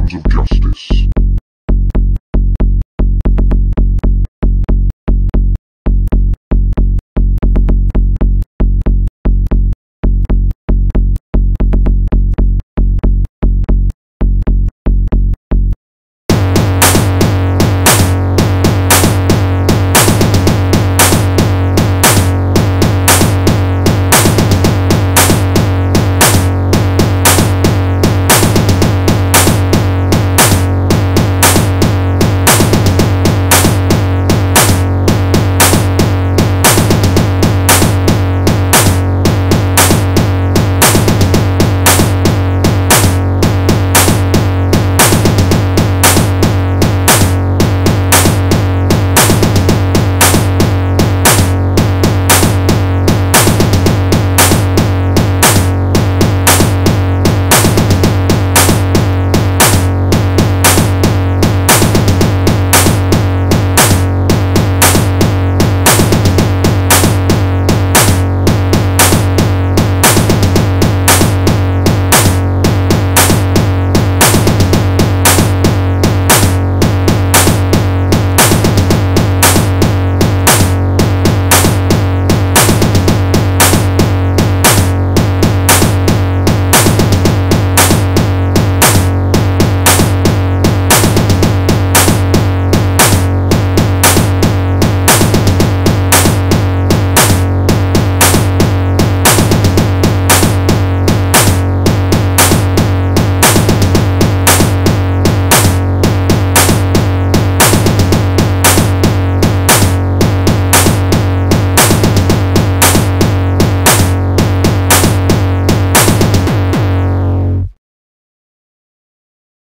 arms of justice.